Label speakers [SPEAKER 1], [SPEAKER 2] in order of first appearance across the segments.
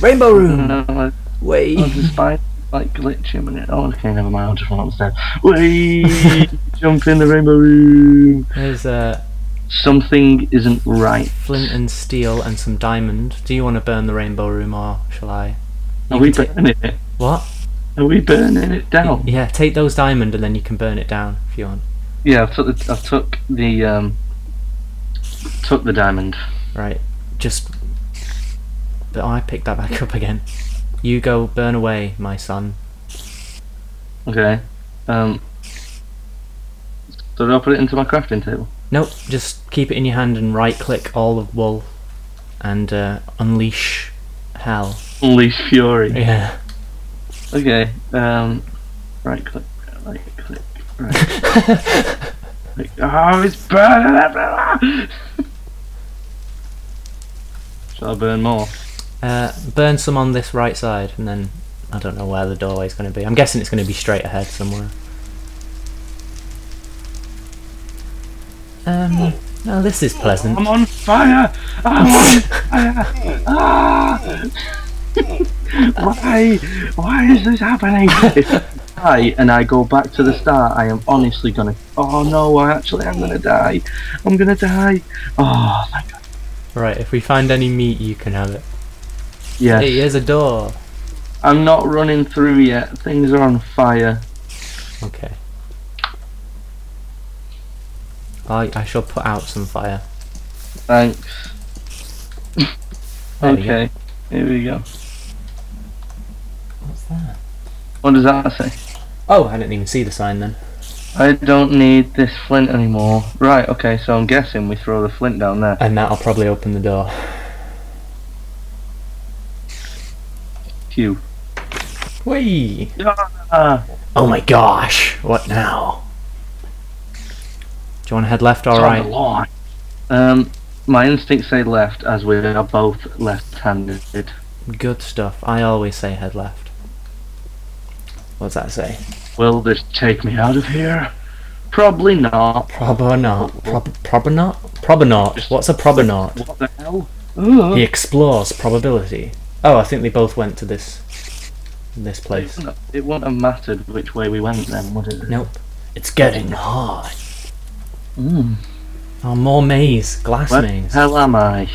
[SPEAKER 1] Rainbow room.
[SPEAKER 2] No, I-
[SPEAKER 1] Wait.
[SPEAKER 2] Oh, the spider like glitch a minute. Oh, okay, never mind. I'll just run upstairs. Wait. Jump in the rainbow room.
[SPEAKER 1] There's uh,
[SPEAKER 2] Something isn't right.
[SPEAKER 1] flint and steel and some diamond. Do you want to burn the rainbow room or shall I?
[SPEAKER 2] Are we
[SPEAKER 1] can
[SPEAKER 2] burning it?
[SPEAKER 1] what?
[SPEAKER 2] Are we burning it down?
[SPEAKER 1] Yeah, take those diamond and then you can burn it down if you want.
[SPEAKER 2] Yeah, I've took the I've took the um took the diamond.
[SPEAKER 1] Right. Just. But I picked that back up again. You go burn away, my son.
[SPEAKER 2] Okay. Um. So I put it into my crafting table?
[SPEAKER 1] Nope, just keep it in your hand and right click all of wool and uh, unleash hell.
[SPEAKER 2] Unleash fury.
[SPEAKER 1] Yeah.
[SPEAKER 2] Okay. Um. Right click. Right click. Right. click. Oh, it's burning. Shall I burn more?
[SPEAKER 1] Uh, burn some on this right side and then I don't know where the doorway's going to be. I'm guessing it's going to be straight ahead somewhere. Um, oh, this is pleasant.
[SPEAKER 2] I'm on fire! I'm on fire! Ah! Why? Why is this happening? If I die and I go back to the start, I am honestly gonna. Oh no! I actually am gonna die. I'm gonna die. Oh, thank God.
[SPEAKER 1] Right, if we find any meat, you can have it.
[SPEAKER 2] Yes.
[SPEAKER 1] Hey, here's a door.
[SPEAKER 2] I'm not running through yet. Things are on fire.
[SPEAKER 1] Okay. I, I shall put out some fire.
[SPEAKER 2] Thanks. Okay. Here we go.
[SPEAKER 1] What's that?
[SPEAKER 2] What does that say?
[SPEAKER 1] Oh, I didn't even see the sign then.
[SPEAKER 2] I don't need this flint anymore. Right. Okay. So I'm guessing we throw the flint down there.
[SPEAKER 1] And that'll probably open the door.
[SPEAKER 2] Q.
[SPEAKER 1] Whee!
[SPEAKER 2] Ah.
[SPEAKER 1] Oh my gosh! What now? Do you want to head left or
[SPEAKER 2] It's on
[SPEAKER 1] right?
[SPEAKER 2] Um, my instincts say left, as we are both left-handed.
[SPEAKER 1] Good stuff. I always say head left. What's that say?
[SPEAKER 2] Will this take me out of here? Probably not.
[SPEAKER 1] Probonaut. Prob probonaut? Probonaut. What's a probonaut?
[SPEAKER 2] What the hell? Ugh.
[SPEAKER 1] He explores probability. Oh, I think they both went to this this place.
[SPEAKER 2] It wouldn't have mattered which way we went then, would it?
[SPEAKER 1] Nope. It's getting hard.
[SPEAKER 2] Mm.
[SPEAKER 1] Oh, more maze. Glass
[SPEAKER 2] Where the
[SPEAKER 1] maze.
[SPEAKER 2] hell am I?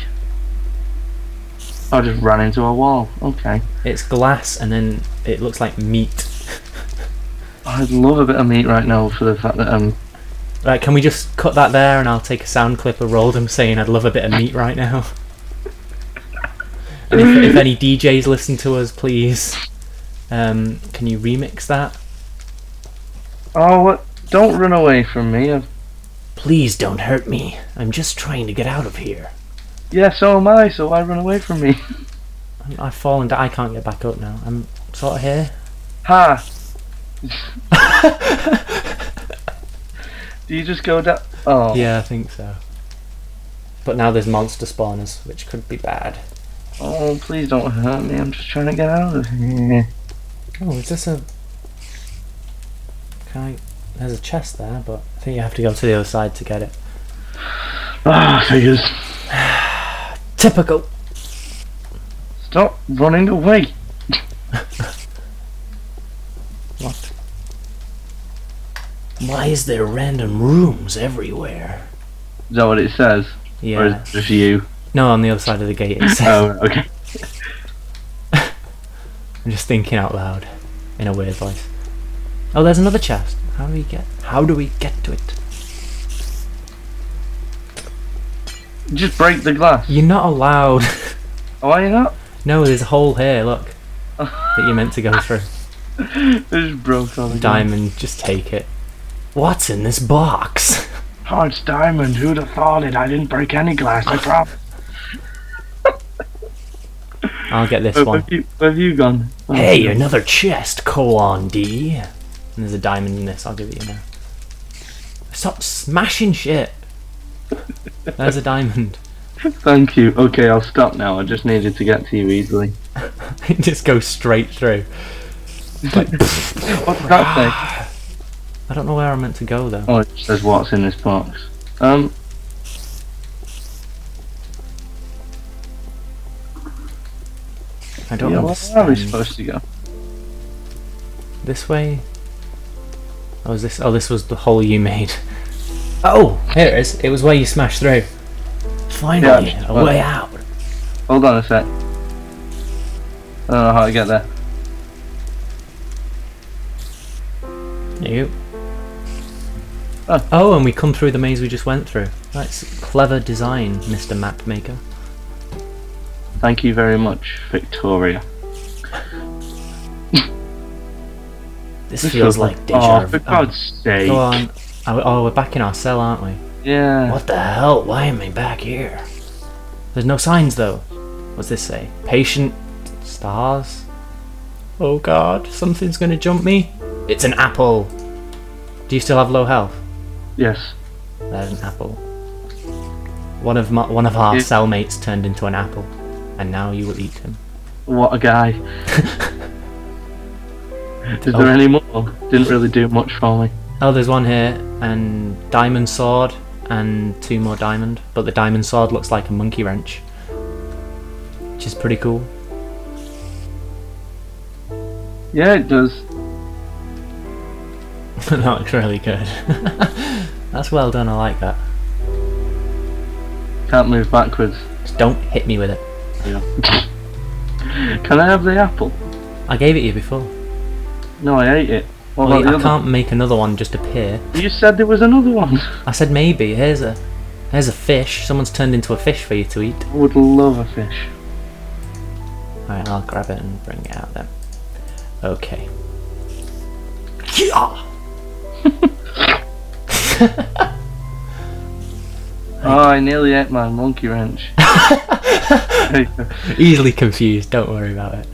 [SPEAKER 2] I just ran into a wall. Okay.
[SPEAKER 1] It's glass and then it looks like meat.
[SPEAKER 2] I'd love a bit of meat right now for the fact that um
[SPEAKER 1] Right, can we just cut that there and I'll take a sound clip of Roldham saying I'd love a bit of meat right now? and if, if any DJs listen to us, please, um, can you remix that?
[SPEAKER 2] Oh what don't run away from me. I've,
[SPEAKER 1] Please don't hurt me. I'm just trying to get out of here.
[SPEAKER 2] yeah, so am I, so why run away from me?
[SPEAKER 1] I'm- I've fallen down. I can't get back up now. I'm sort of here.
[SPEAKER 2] Ha! Do you just go down? Oh.
[SPEAKER 1] Yeah, I think so. But now there's monster spawners, which could be bad.
[SPEAKER 2] Oh, please don't hurt me. I'm just trying to get out of here.
[SPEAKER 1] Oh, is this a... Can I... There's a chest there, but I think you have to go to the other side to get it.
[SPEAKER 2] Ah, figures.
[SPEAKER 1] Typical!
[SPEAKER 2] Stop running away.
[SPEAKER 1] What? Why is there random rooms everywhere?
[SPEAKER 2] Is that what it says? Or is
[SPEAKER 1] Yeah.
[SPEAKER 2] it just you?
[SPEAKER 1] No, on the other side of the gate it says.
[SPEAKER 2] Oh, okay.
[SPEAKER 1] I'm just thinking out loud. In a weird voice. Oh, there's another chest. How do we get... How do we get to it?
[SPEAKER 2] Just break the glass.
[SPEAKER 1] You're not allowed.
[SPEAKER 2] Oh, are you not?
[SPEAKER 1] no, there's a hole here, look. That you're meant to go through.
[SPEAKER 2] Just broke all the
[SPEAKER 1] Diamond, just take it. What's in this box?
[SPEAKER 2] Oh, it's diamond. Who'd have thought it? I didn't break any glass. I promise.
[SPEAKER 1] I'll get this
[SPEAKER 2] Where
[SPEAKER 1] one.
[SPEAKER 2] have you, where have you gone? Oh,
[SPEAKER 1] Hey, another chest, colon D. And there's a diamond in this, I'll give it you now. Stop smashing shit. There's a diamond.
[SPEAKER 2] Thank you. Okay, I'll stop now. I just needed to get to you easily.
[SPEAKER 1] it just goes straight through.
[SPEAKER 2] What did that
[SPEAKER 1] I don't know where I'm meant to go though.
[SPEAKER 2] Oh, it says what's in this box. Um.
[SPEAKER 1] I don't
[SPEAKER 2] yeah, where are we
[SPEAKER 1] understand.
[SPEAKER 2] supposed to go?
[SPEAKER 1] This way? Oh, is this? Oh, this was the hole you made. Oh, here it is. It was where you smashed through. Finally,
[SPEAKER 2] Yeah,
[SPEAKER 1] a
[SPEAKER 2] well-
[SPEAKER 1] way out.
[SPEAKER 2] Hold on a sec. I don't know how to get there.
[SPEAKER 1] You.
[SPEAKER 2] Oh.
[SPEAKER 1] Oh, and we come through the maze we just went through. That's clever design, Mr. Map Maker.
[SPEAKER 2] Thank you very much, Victoria.
[SPEAKER 1] This
[SPEAKER 2] This
[SPEAKER 1] feels like
[SPEAKER 2] Oh,
[SPEAKER 1] deja
[SPEAKER 2] for
[SPEAKER 1] vu.
[SPEAKER 2] God's oh, sake.
[SPEAKER 1] Go on. Oh, oh, we're back in our cell, aren't we?
[SPEAKER 2] Yeah.
[SPEAKER 1] What the hell? Why am I back here? There's no signs though. What's this say? Patient stars? Oh god, something's gonna jump me. It's an apple. Do you still have low health?
[SPEAKER 2] Yes.
[SPEAKER 1] There's an apple. One of my, one of our
[SPEAKER 2] Yeah.
[SPEAKER 1] cellmates turned into an apple, and now you will eat him.
[SPEAKER 2] What a guy. Is
[SPEAKER 1] Oh.
[SPEAKER 2] there any more? Didn't really do much for me.
[SPEAKER 1] Oh, there's one here, and diamond sword, and two more diamond. But the diamond sword looks like a monkey wrench, which is pretty cool.
[SPEAKER 2] Yeah, it does.
[SPEAKER 1] that looks really good. That's well done. I like that.
[SPEAKER 2] Can't move backwards.
[SPEAKER 1] Just don't hit me with it.
[SPEAKER 2] Can I have the apple?
[SPEAKER 1] I gave it you before.
[SPEAKER 2] No, I ate it. What the
[SPEAKER 1] I
[SPEAKER 2] other?
[SPEAKER 1] can't make another one just appear.
[SPEAKER 2] You said there was another one.
[SPEAKER 1] I said maybe. Here's a, here's a fish. Someone's turned into a fish for you to eat.
[SPEAKER 2] I would love a fish.
[SPEAKER 1] Alright, I'll grab it and bring it out then. Okay. Yeah!
[SPEAKER 2] Oh, I nearly ate my monkey wrench.
[SPEAKER 1] Easily confused. Don't worry about it.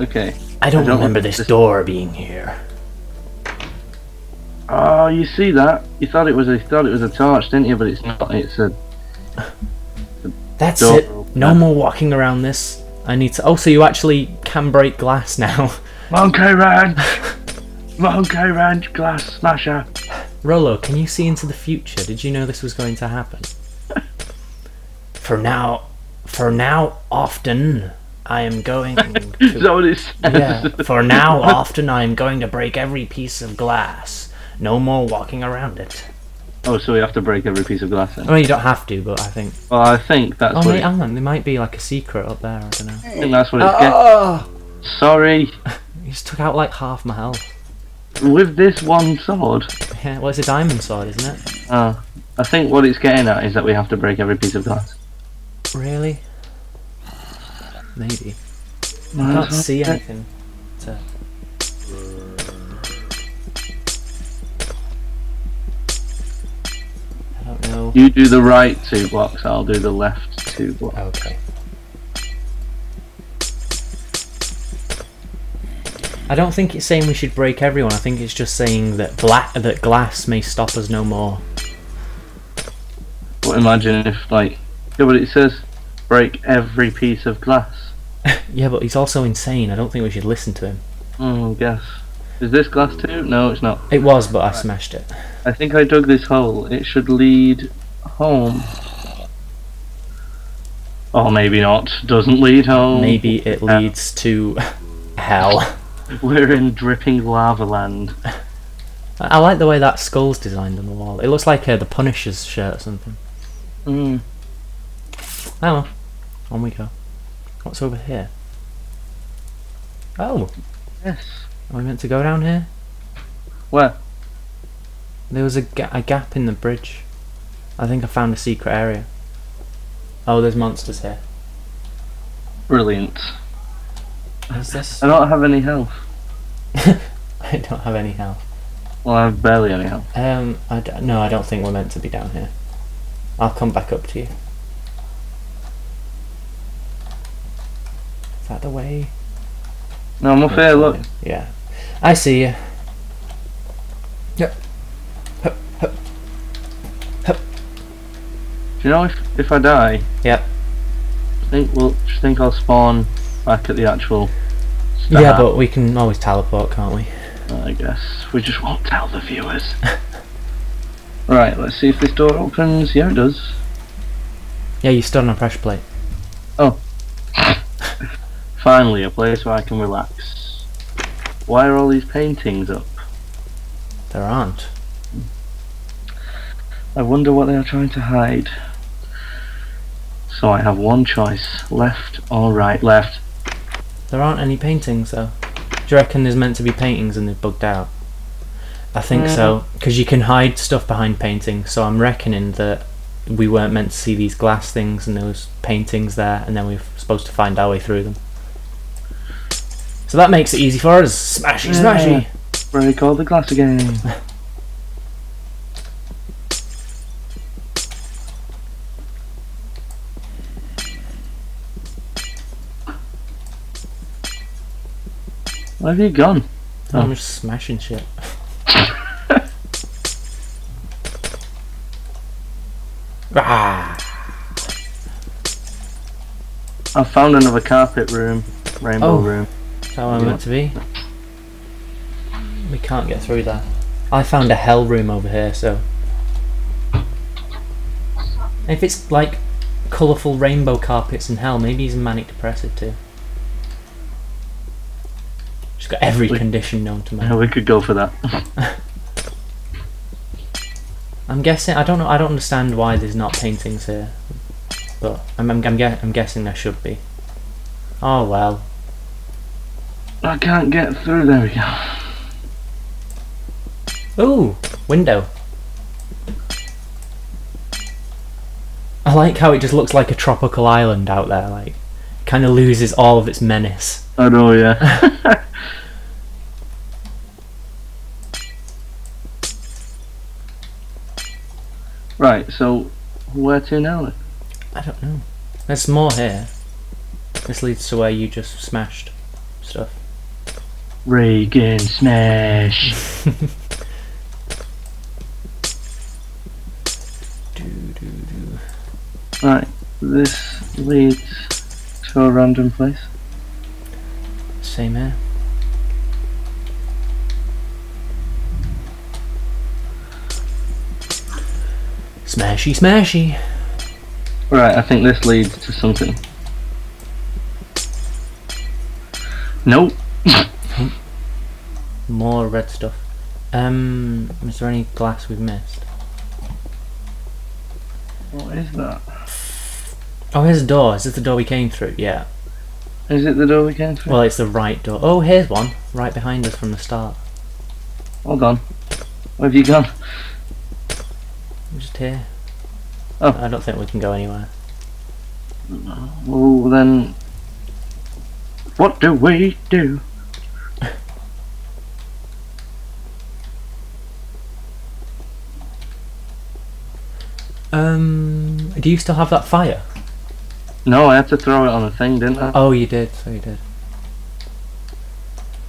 [SPEAKER 2] okay.
[SPEAKER 1] I don't,
[SPEAKER 2] I don't
[SPEAKER 1] remember this
[SPEAKER 2] this-
[SPEAKER 1] door being here.
[SPEAKER 2] Oh, you see that? You thought it was a you thought it was a torch, didn't you? But it's not. It's a
[SPEAKER 1] That's
[SPEAKER 2] Door
[SPEAKER 1] it. No more walking around this. I need to. Oh, so you actually can break glass now.
[SPEAKER 2] monkey wrench. monkey wrench glass smasher.
[SPEAKER 1] Rolo, can you see into the future? Did you know this was going to happen? For now, for now, often I am going
[SPEAKER 2] Is
[SPEAKER 1] to.
[SPEAKER 2] that what it says?
[SPEAKER 1] yeah. For now, often I am going to break every piece of glass. No more walking around it.
[SPEAKER 2] Oh, so we have to break every piece of glass then?
[SPEAKER 1] I mean, you don't have to, but I think.
[SPEAKER 2] Well, I think that's
[SPEAKER 1] Oh,
[SPEAKER 2] what.
[SPEAKER 1] wait,
[SPEAKER 2] It,
[SPEAKER 1] hang on. There might be like a secret up there. I don't know.
[SPEAKER 2] I think that's what it's
[SPEAKER 1] Oh!
[SPEAKER 2] getting. Sorry.
[SPEAKER 1] You just took out like half my health.
[SPEAKER 2] With this one sword,
[SPEAKER 1] Yeah, well, it's a diamond sword, isn't it?
[SPEAKER 2] uh, I think what it's getting at is that we have to break every piece of glass.
[SPEAKER 1] Really? Maybe. I can't see anything. To... I don't know.
[SPEAKER 2] You do the right two blocks, I'll do the left two blocks.
[SPEAKER 1] Okay. I don't think it's saying we should break everyone. I think it's just saying that black that glass may stop us no more.
[SPEAKER 2] But imagine if, like, yeah, but it says break every piece of glass.
[SPEAKER 1] Yeah, but he's also insane. I don't think we should listen to him.
[SPEAKER 2] Oh, guess. Is this glass too? No, it's not.
[SPEAKER 1] It was, but I smashed it.
[SPEAKER 2] I think I dug this hole. It should lead home. Oh, maybe not. Doesn't lead home.
[SPEAKER 1] Maybe it leads to hell.
[SPEAKER 2] We're in dripping lava land.
[SPEAKER 1] I I like the way that skull's designed on the wall. It looks like uh, the Punisher's shirt or something.
[SPEAKER 2] Mm.
[SPEAKER 1] Oh, well. on we go. What's over here? Oh,
[SPEAKER 2] Yes.
[SPEAKER 1] are we meant to go down here?
[SPEAKER 2] Where?
[SPEAKER 1] There was a, ga- a gap in the bridge. I think I found a secret area. Oh, there's monsters here.
[SPEAKER 2] Brilliant.
[SPEAKER 1] What's this?
[SPEAKER 2] I don't have any health.
[SPEAKER 1] I don't have any health.
[SPEAKER 2] Well, I have barely any health.
[SPEAKER 1] Um, I d- no, I don't think we're meant to be down here. I'll come back up to you. Is that the way?
[SPEAKER 2] No, I'm up here, look.
[SPEAKER 1] Yeah. I see you. Yep.
[SPEAKER 2] Do you know if if I die?
[SPEAKER 1] Yep.
[SPEAKER 2] I think well, do you think I'll spawn back at the actual.
[SPEAKER 1] Yeah, but we can always teleport, can't we?
[SPEAKER 2] I guess we just won't tell the viewers. right, let's see if this door opens. Yeah, it does.
[SPEAKER 1] Yeah, you're stood on a pressure plate. Oh.
[SPEAKER 2] Finally, a place where I can relax. Why are all these paintings up?
[SPEAKER 1] There aren't.
[SPEAKER 2] I wonder what they are trying to hide. So I have one choice, left or right. Left.
[SPEAKER 1] There aren't any paintings though. Do you reckon there's meant to be paintings and they've bugged out? I think mm. so, because you can hide stuff behind paintings. So I'm reckoning that we weren't meant to see these glass things and there was paintings there, and then we we're supposed to find our way through them. So that makes it easy for us. Smashy, smashy.
[SPEAKER 2] Break all the glass again. Where have you gone? Oh.
[SPEAKER 1] I'm just smashing shit. ah.
[SPEAKER 2] I found another carpet room, rainbow
[SPEAKER 1] Oh.
[SPEAKER 2] room.
[SPEAKER 1] That where we're meant to be? We can't get through there. I found a hell room over here, so. If it's like colourful rainbow carpets in hell, maybe he's manic depressive too. She's got every
[SPEAKER 2] We-
[SPEAKER 1] condition known to man.
[SPEAKER 2] Yeah, we could go for that.
[SPEAKER 1] I'm guessing. I don't know. I don't understand why there's not paintings here, but I'm I'm, I'm, I'm guessing there should be. Oh well.
[SPEAKER 2] I can't get through. There we go.
[SPEAKER 1] Ooh, window. I like how it just looks like a tropical island out there. Like, kind of loses all of its menace.
[SPEAKER 2] I know, yeah. right, so where to now?
[SPEAKER 1] I don't know. There's more here. This leads to where you just smashed stuff.
[SPEAKER 2] Reagan smash.
[SPEAKER 1] Do, do, do.
[SPEAKER 2] right, this leads to a random place.
[SPEAKER 1] Same here. Smashy, smashy.
[SPEAKER 2] Right, I think this leads to something. Nope.
[SPEAKER 1] More red stuff. Um, is there any glass we've missed?
[SPEAKER 2] What is that?
[SPEAKER 1] Oh, here's a door. Is this the door we came through? Yeah.
[SPEAKER 2] Is it the door we came through?
[SPEAKER 1] Well, it's the right door. Oh, here's one. Right behind us from the start.
[SPEAKER 2] Hold on. Where have you gone?
[SPEAKER 1] I'm just here.
[SPEAKER 2] Oh.
[SPEAKER 1] I don't think we can go anywhere.
[SPEAKER 2] Well, then. What do we do?
[SPEAKER 1] Um, do you still have that fire?
[SPEAKER 2] No, I had to throw it on a thing, didn't I?
[SPEAKER 1] Oh, you did. So you did.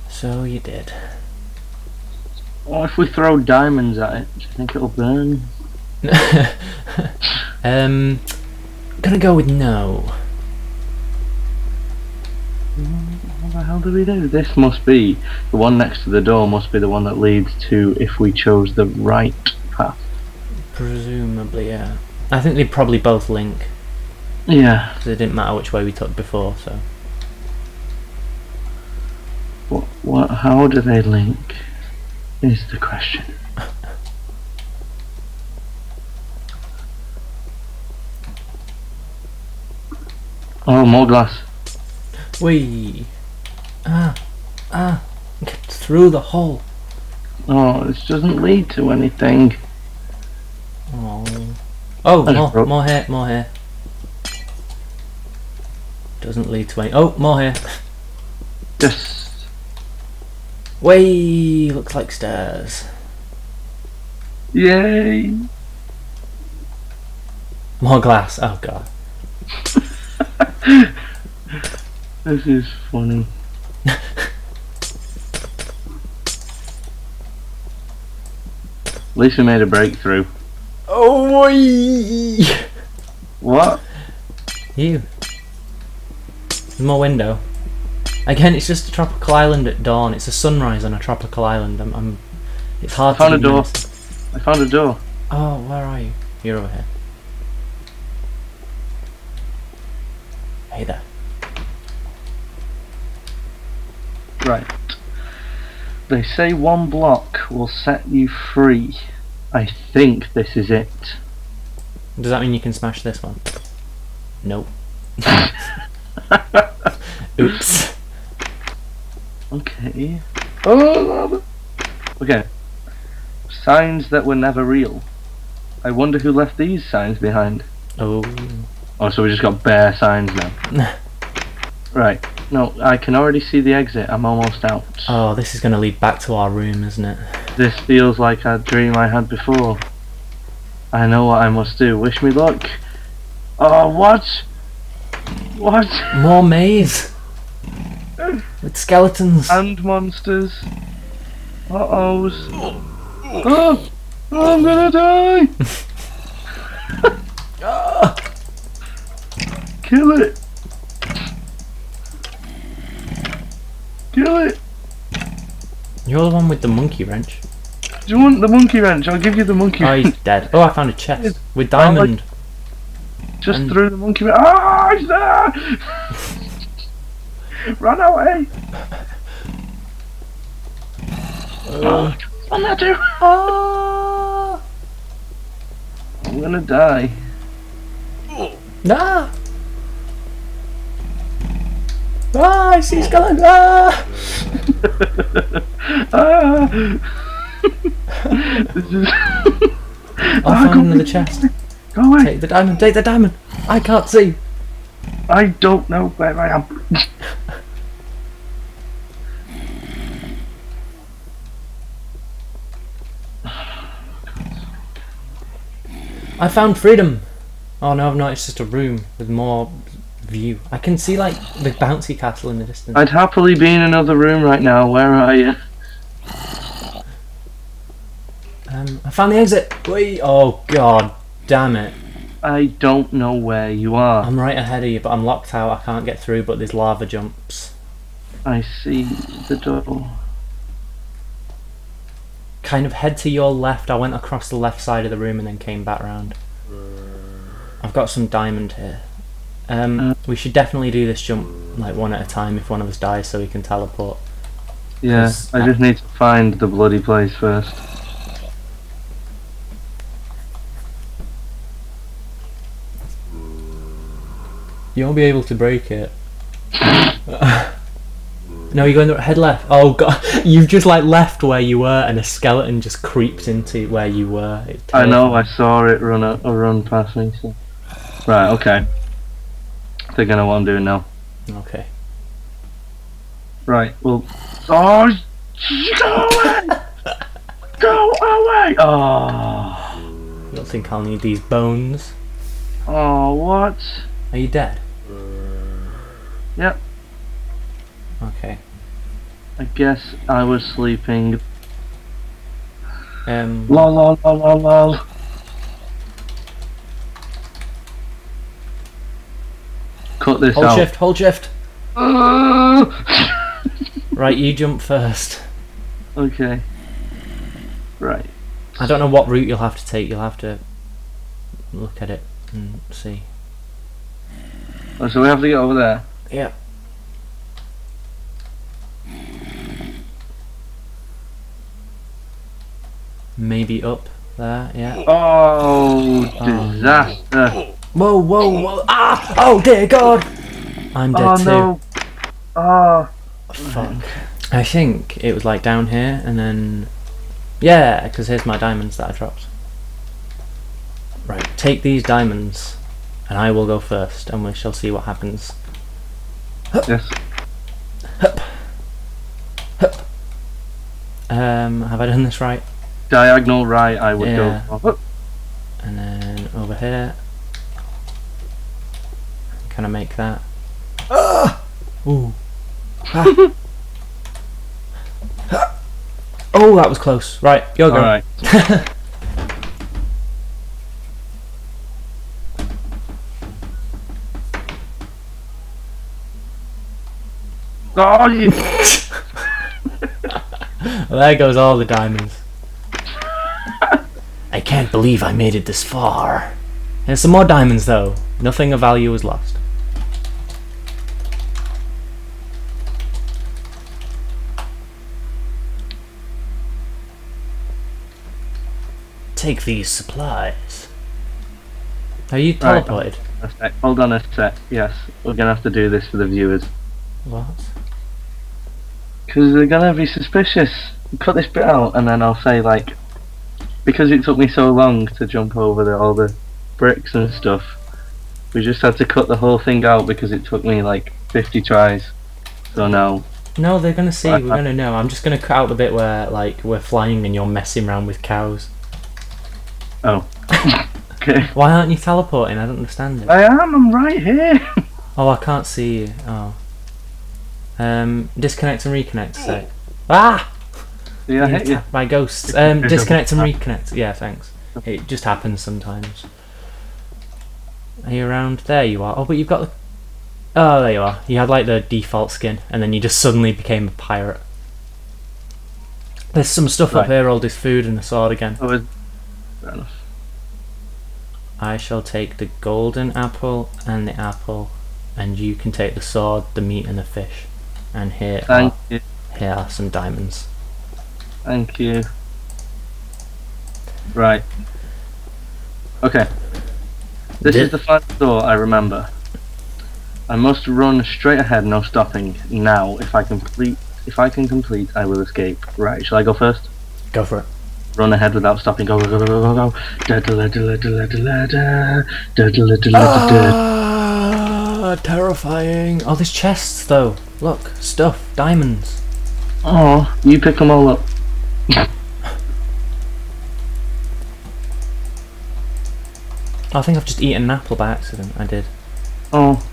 [SPEAKER 1] So you did.
[SPEAKER 2] What if we throw diamonds at it? Do you think it'll burn?
[SPEAKER 1] um, gonna go with no.
[SPEAKER 2] What the hell do we do? This must be the one next to the door. Must be the one that leads to if we chose the right path.
[SPEAKER 1] Presumably, yeah. I think they probably both link
[SPEAKER 2] Yeah.
[SPEAKER 1] because it didn't matter which way we took before. So
[SPEAKER 2] What? What? How do they link? Is the question. Oh, more glass.
[SPEAKER 1] we ah ah get through the hole.
[SPEAKER 2] Oh, this doesn't lead to anything.
[SPEAKER 1] Oh, oh, more, more here, more here. Doesn't lead to any. Oh, more here.
[SPEAKER 2] Just
[SPEAKER 1] Way looks like stairs.
[SPEAKER 2] yay!
[SPEAKER 1] More glass. Oh god.
[SPEAKER 2] This is funny. At least we made a breakthrough.
[SPEAKER 1] Oh, wee.
[SPEAKER 2] What?
[SPEAKER 1] you. More window. Again, it's just a tropical island at dawn. It's a sunrise on a tropical island. I'm. I'm it's hard to.
[SPEAKER 2] Found
[SPEAKER 1] a
[SPEAKER 2] door.
[SPEAKER 1] menacing.
[SPEAKER 2] I found a door.
[SPEAKER 1] Oh, where are you? You're over here. Hey there.
[SPEAKER 2] Right. They say one block will set you free. I think this is it.
[SPEAKER 1] Does that mean you can smash this one? Nope. Oops.
[SPEAKER 2] Okay. Oh. Okay. Signs that were never real. I wonder who left these signs behind.
[SPEAKER 1] Oh.
[SPEAKER 2] Oh, so we just got bare signs now. right. No, I can already see the exit. I'm almost out.
[SPEAKER 1] Oh, this is going to lead back to our room, isn't it?
[SPEAKER 2] This feels like a dream I had before. I know what I must do. Wish me luck. Oh, what? What?
[SPEAKER 1] More maze! With skeletons.
[SPEAKER 2] And monsters. Uh-ohs. Oh, I'm gonna die! Kill it! Kill it!
[SPEAKER 1] You're the one with the monkey wrench.
[SPEAKER 2] Do you want the monkey wrench? I'll give you the monkey
[SPEAKER 1] Oh,
[SPEAKER 2] wrench.
[SPEAKER 1] he's dead. Oh, I found a chest with
[SPEAKER 2] I like-
[SPEAKER 1] diamond.
[SPEAKER 2] Just
[SPEAKER 1] and-
[SPEAKER 2] threw the monkey wrench. Ah, he's there! Run away!
[SPEAKER 1] Uh,
[SPEAKER 2] Run that too!
[SPEAKER 1] ah!
[SPEAKER 2] I'm gonna die.
[SPEAKER 1] Nah! Ah, I see skeletons! Ah!
[SPEAKER 2] ah.
[SPEAKER 1] I
[SPEAKER 2] Ah,
[SPEAKER 1] found
[SPEAKER 2] go
[SPEAKER 1] another chest.
[SPEAKER 2] Go away!
[SPEAKER 1] Take the diamond, take the diamond! I can't see!
[SPEAKER 2] I don't know where I am.
[SPEAKER 1] I found freedom! Oh no, I've not, it's just a room with more view. I can see like the bouncy castle in the distance.
[SPEAKER 2] I'd happily be in another room right now. Where are you?
[SPEAKER 1] Um, I found the exit! Wait! Oh god, damn it.
[SPEAKER 2] I don't know where you are.
[SPEAKER 1] I'm right ahead of you, but I'm locked out. I can't get through, but there's lava jumps.
[SPEAKER 2] I see the door.
[SPEAKER 1] Kind of head to your left. I went across the left side of the room and then came back round. I've got some diamond here. Um,
[SPEAKER 2] Uh.
[SPEAKER 1] we should definitely do this jump like one at a time if one of us dies, so we can teleport.
[SPEAKER 2] Yeah,
[SPEAKER 1] Yes,
[SPEAKER 2] I just need to find the bloody place first.
[SPEAKER 1] You won't be able to break it. no, you're going to head left. Oh god, you've just like left where you were, and a skeleton just creeps into where you were.
[SPEAKER 2] I know, I saw it run a, a run past me. So. Right, okay. I think I know what I'm doing now.
[SPEAKER 1] Okay.
[SPEAKER 2] Right, well. Oh, go away! go away! Oh,
[SPEAKER 1] I don't think I'll need these bones.
[SPEAKER 2] oh, what?
[SPEAKER 1] Are you dead?
[SPEAKER 2] Yep.
[SPEAKER 1] Okay.
[SPEAKER 2] I guess I was sleeping.
[SPEAKER 1] Um.
[SPEAKER 2] Lol, lol, lol, lol, lol. Cut this
[SPEAKER 1] Hold
[SPEAKER 2] out.
[SPEAKER 1] shift. Hold shift. Right, you jump first.
[SPEAKER 2] okay. Right.
[SPEAKER 1] I don't know what route you'll have to take. You'll have to look at it and see.
[SPEAKER 2] Oh, so we have to get over there.
[SPEAKER 1] Yeah. Maybe up there. Yeah.
[SPEAKER 2] Oh,
[SPEAKER 1] Oh,
[SPEAKER 2] disaster.
[SPEAKER 1] Whoa! Whoa! Whoa! Ah! Oh dear God! I'm dead
[SPEAKER 2] Oh,
[SPEAKER 1] too.
[SPEAKER 2] no. Oh,
[SPEAKER 1] Fuck. I think it was like down here and then. Yeah, because here's my diamonds that I dropped. Right, take these diamonds and I will go first and we shall see what happens.
[SPEAKER 2] yes.
[SPEAKER 1] Um, have I done this right?
[SPEAKER 2] Diagonal right, I would
[SPEAKER 1] Yeah.
[SPEAKER 2] go. for.
[SPEAKER 1] And then over here. Can I make that? Ooh. Ah. oh, that was close. Right, you're going.
[SPEAKER 2] Alright. Oh, you.
[SPEAKER 1] well, there goes all the diamonds. I can't believe I made it this far. There's some more diamonds, though. Nothing of value was lost. Take these supplies. Are you teleported?
[SPEAKER 2] Right, hold on a sec. Yes, we're gonna have to do this for the viewers.
[SPEAKER 1] What?
[SPEAKER 2] Because they're gonna be suspicious. Cut this bit out, and then I'll say like, because it took me so long to jump over the, all the bricks and stuff. We just had to cut the whole thing out because it took me like 50 tries. So now,
[SPEAKER 1] No, they're gonna see.
[SPEAKER 2] Right,
[SPEAKER 1] We're gonna know. I'm just gonna cut out the bit where like we're flying and you're messing around with cows. Oh.
[SPEAKER 2] okay.
[SPEAKER 1] Why aren't you teleporting? I don't understand it.
[SPEAKER 2] I am. I'm right here.
[SPEAKER 1] Oh, I can't see you. Oh. Um, disconnect and reconnect. So. Ah!
[SPEAKER 2] See, I hit you.
[SPEAKER 1] by ghosts. Um, disconnect and reconnect. Yeah, thanks. It just happens sometimes. Are you around? There you are. Oh, but you've got the. Oh, there you are. You had like the default skin, and then you just suddenly became a pirate. There's some stuff up here. All this food and a sword again.
[SPEAKER 2] Was. Fair enough.
[SPEAKER 1] I shall take the golden apple and the apple, and you can take the sword, the meat, and the fish. And here,
[SPEAKER 2] Thank
[SPEAKER 1] are,
[SPEAKER 2] you.
[SPEAKER 1] here are some diamonds.
[SPEAKER 2] Thank you. Right. Okay. This
[SPEAKER 1] Di-
[SPEAKER 2] is the final door I remember. I must run straight ahead, no stopping. Now, if I complete, if I can complete, I will escape. Right. Shall I go first?
[SPEAKER 1] Go for it.
[SPEAKER 2] Run ahead without stopping. Go go go go go go
[SPEAKER 1] terrifying. All oh, these chests, though. Look, stuff, diamonds.
[SPEAKER 2] Oh, you pick them all up.
[SPEAKER 1] I think I've just eaten an apple by accident. I did.
[SPEAKER 2] Oh.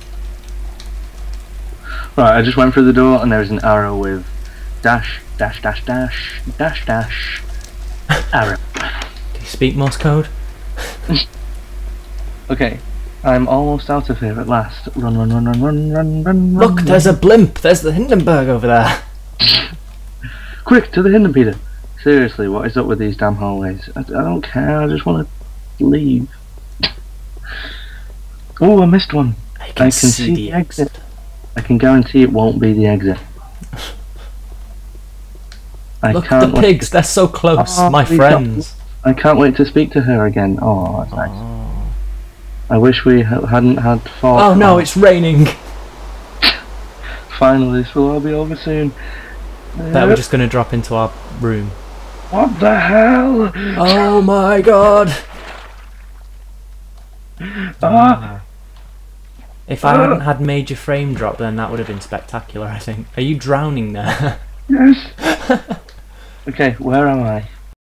[SPEAKER 2] Right, I just went through the door and there's an arrow with dash, dash, dash, dash, dash, dash, arrow.
[SPEAKER 1] Do you speak Morse code?
[SPEAKER 2] okay, I'm almost out of here at last. Run, run, run, run, run, run, run,
[SPEAKER 1] Look,
[SPEAKER 2] run.
[SPEAKER 1] there's a blimp. There's the Hindenburg over there.
[SPEAKER 2] Quick, to the Hindenburg. Seriously, what is up with these damn hallways? I, I don't care, I just want to leave. Oh, I missed one.
[SPEAKER 1] I
[SPEAKER 2] can see the
[SPEAKER 1] exit.
[SPEAKER 2] I can guarantee it won't be the exit. I
[SPEAKER 1] Look at
[SPEAKER 2] can't
[SPEAKER 1] the pigs. They're so close.
[SPEAKER 2] Oh,
[SPEAKER 1] My
[SPEAKER 2] don't.
[SPEAKER 1] friends.
[SPEAKER 2] I can't wait to speak to her again. Oh, that's nice.
[SPEAKER 1] Oh.
[SPEAKER 2] I wish we ha- hadn't had fought.
[SPEAKER 1] oh no, it's raining.
[SPEAKER 2] finally this will all be over soon.
[SPEAKER 1] That we're just gonna drop into our room.
[SPEAKER 2] What the hell?
[SPEAKER 1] Oh my god.
[SPEAKER 2] Ah,
[SPEAKER 1] If I hadn't had major frame drop, then that would have been spectacular. I think. Are you drowning there?
[SPEAKER 2] yes. okay, where am I?